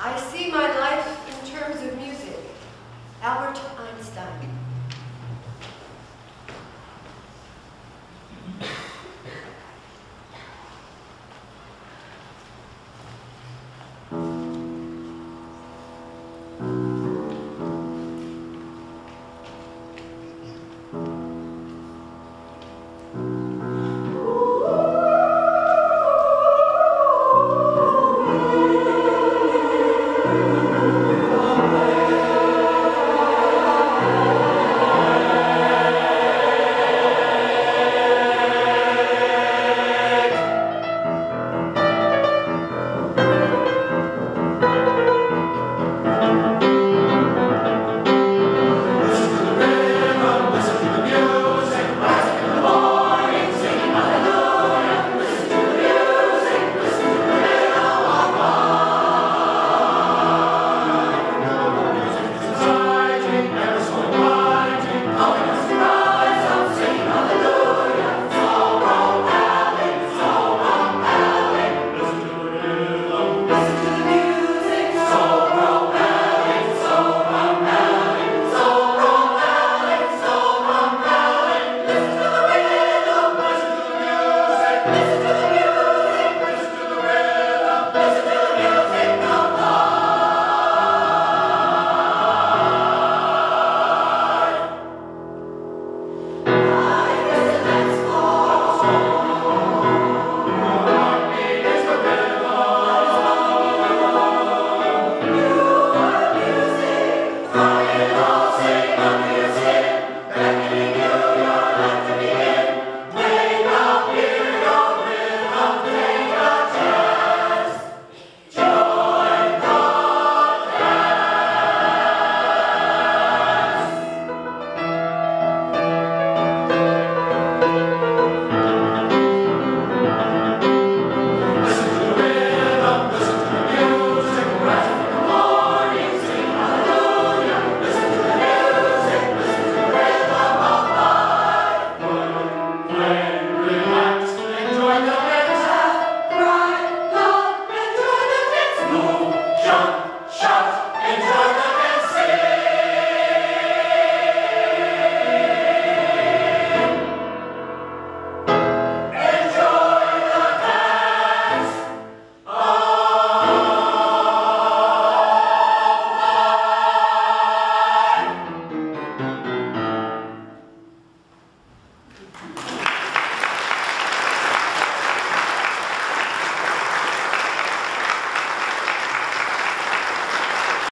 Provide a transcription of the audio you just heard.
I see my life in terms of music. Albert Einstein.